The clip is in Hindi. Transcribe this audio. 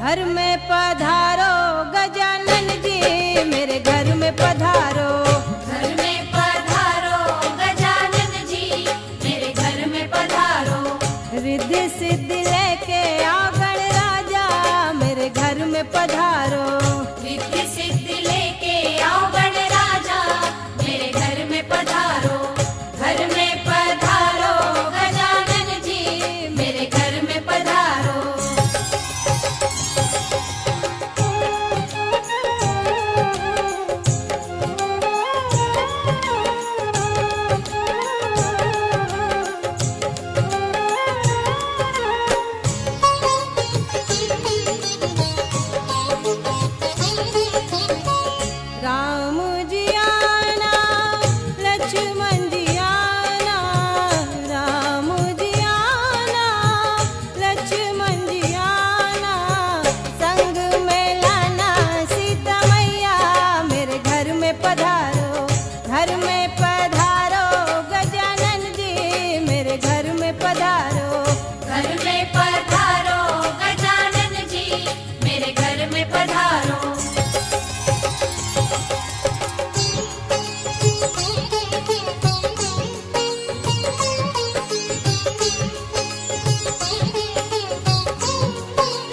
घर में पधारो गजानन जी मेरे घर में पधारो। घर में पधारो गजानन जी मेरे घर में पधारो। रिद्धि सिद्धि लेके आ राजा मेरे घर में पधारो।